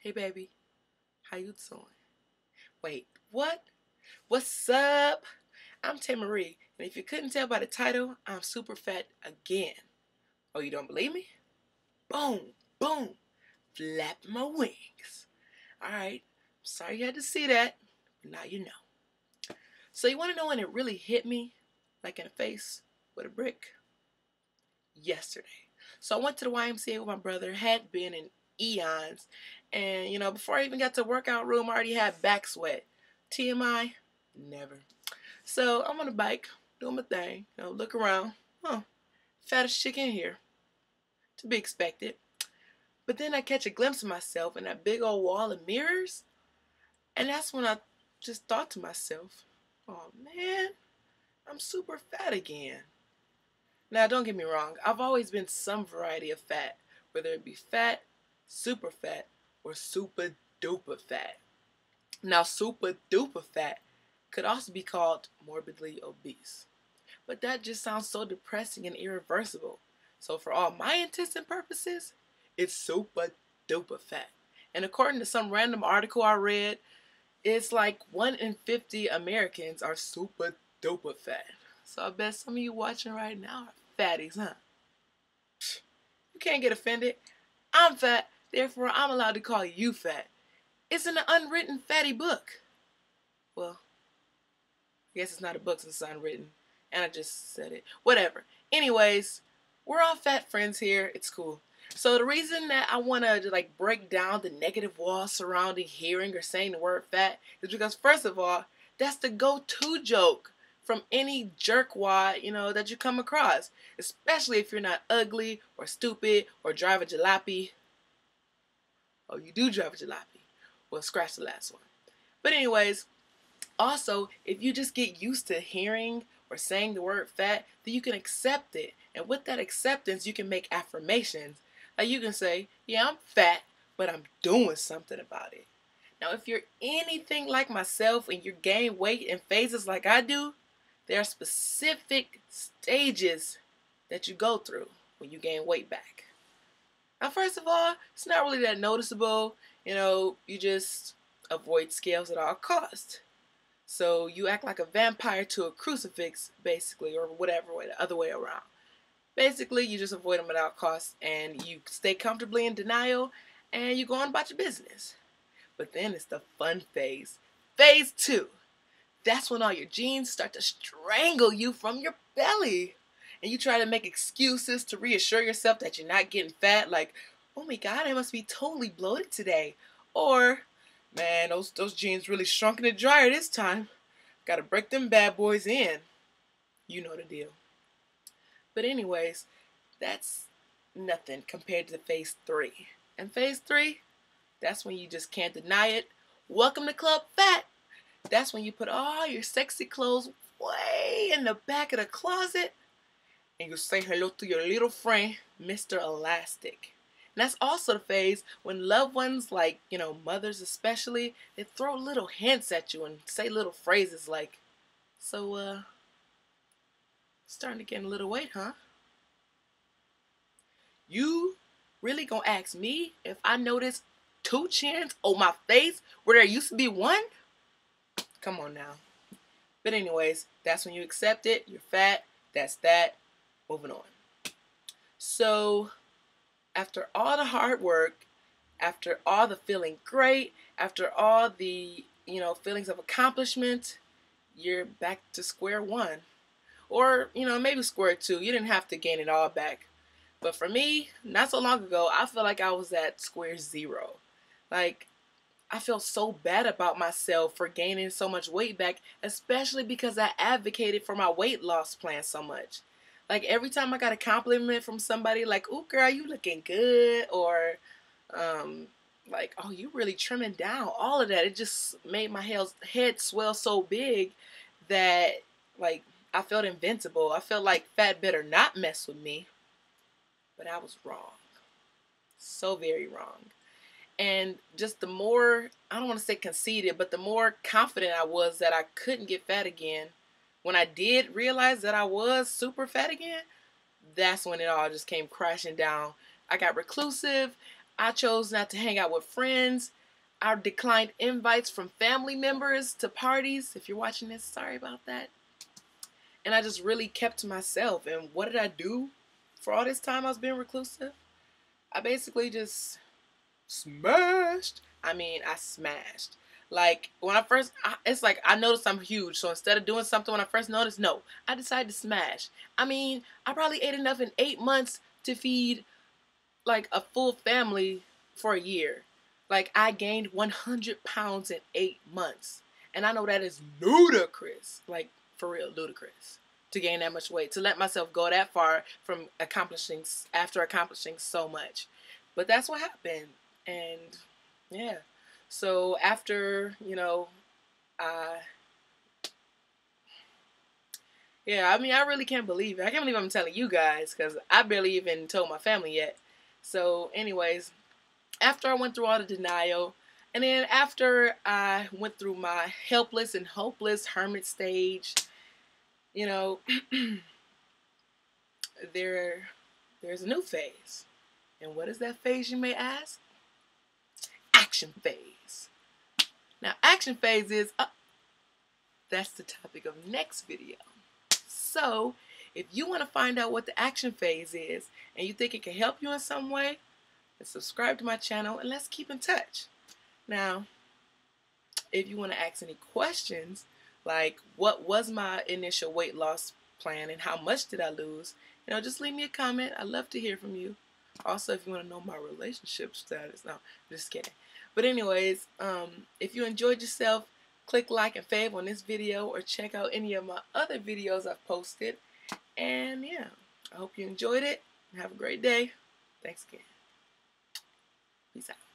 Hey baby, how you doing? Wait, what? What's up? I'm Tae-Marie, and if you couldn't tell by the title, I'm super fat again. Oh, you don't believe me? Boom, boom, flap my wings. Alright, sorry you had to see that, but now you know. So you want to know when it really hit me, like in the face, with a brick? Yesterday. So I went to the YMCA with my brother, had been in eons, and you know, before I even got to workout room, I already had back sweat. TMI, never. So I'm on the bike, doing my thing, you know, look around. Huh, fattest chick in here. To be expected. But then I catch a glimpse of myself in that big old wall of mirrors. And that's when I just thought to myself, oh man, I'm super fat again. Now, don't get me wrong, I've always been some variety of fat, whether it be fat, super fat, or super duper fat. Now, super duper fat could also be called morbidly obese. But that just sounds so depressing and irreversible. So, for all my intents and purposes, it's super duper fat. And according to some random article I read, it's like 1 in 50 Americans are super duper fat. So I bet some of you watching right now are fatties, huh? You can't get offended. I'm fat, therefore I'm allowed to call you fat. It's an unwritten fatty book. Well, I guess it's not a book since it's unwritten. And I just said it. Whatever. Anyways, we're all fat friends here. It's cool. So the reason that I want to like break down the negative wall surrounding hearing or saying the word fat is because first of all, that's the go-to joke from any jerkwad, you know, that you come across, especially if you're not ugly or stupid or drive a jalopy. Oh, you do drive a jalopy. Well, scratch the last one. But anyways, also, if you just get used to hearing or saying the word fat, then you can accept it. And with that acceptance, you can make affirmations. Like you can say, yeah, I'm fat, but I'm doing something about it. Now, if you're anything like myself and you gain weight in phases like I do, there are specific stages that you go through when you gain weight back. Now, first of all, it's not really that noticeable. You know, you just avoid scales at all costs. So you act like a vampire to a crucifix, basically, or whatever way, the other way around. Basically, you just avoid them at all costs and you stay comfortably in denial and you go on about your business. But then it's the fun phase. Phase two. That's when all your jeans start to strangle you from your belly. And you try to make excuses to reassure yourself that you're not getting fat, like, oh my god, I must be totally bloated today. Or, man, those, those jeans really shrunk in the dryer this time. Gotta break them bad boys in. You know the deal. But, anyways, that's nothing compared to phase three. And phase three, that's when you just can't deny it. Welcome to Club Fat. That's when you put all your sexy clothes way in the back of the closet and you say hello to your little friend, Mr. Elastic. And that's also the phase when loved ones, like, you know, mothers especially, they throw little hints at you and say little phrases like, So, uh, starting to gain a little weight, huh? You really gonna ask me if I notice two chins on my face where there used to be one? Come on now. But anyways, that's when you accept it. You're fat. That's that. Moving on. So, after all the hard work, after all the feeling great, after all the, you know, feelings of accomplishment, you're back to square one. Or, you know, maybe square two. You didn't have to gain it all back. But for me, not so long ago, I feel like I was at square zero. Like, I feel so bad about myself for gaining so much weight back, especially because I advocated for my weight loss plan so much. Like every time I got a compliment from somebody like, "Ooh, girl, you looking good," or um, like, "Oh, you really trimming down," all of that, it just made my head swell so big that like I felt invincible. I felt like fat better not mess with me, but I was wrong, so very wrong. And just the more, I don't want to say conceited, but the more confident I was that I couldn't get fat again, when I did realize that I was super fat again, that's when it all just came crashing down. I got reclusive. I chose not to hang out with friends. I declined invites from family members to parties. If you're watching this, sorry about that. And I just really kept to myself. And what did I do for all this time I was being reclusive? I basically just smashed. I mean, I smashed. Like when I first, it's like I noticed I'm huge. So instead of doing something when I first noticed, no, I decided to smash. I mean, I probably ate enough in eight months to feed like a full family for a year. Like I gained 100 pounds in eight months, and I know that is ludicrous. Like for real, ludicrous to gain that much weight to let myself go that far from accomplishing after accomplishing so much. But that's what happened, and yeah. So after you know, uh, yeah, I mean, I really can't believe it. I can't believe I'm telling you guys because I barely even told my family yet. So, anyways, after I went through all the denial, and then after I went through my helpless and hopeless hermit stage, you know, there there's a new phase. And what is that phase, you may ask? Action phase. Now, action phase is, uh, that's the topic of next video. So, if you want to find out what the action phase is and you think it can help you in some way, then subscribe to my channel and let's keep in touch. Now, if you want to ask any questions, like what was my initial weight loss plan and how much did I lose, you know, just leave me a comment. i love to hear from you. Also, if you want to know my relationship status, no, just kidding. But anyways, um, if you enjoyed yourself, click like and fave on this video or check out any of my other videos I've posted. And yeah, I hope you enjoyed it. Have a great day. Thanks again. Peace out.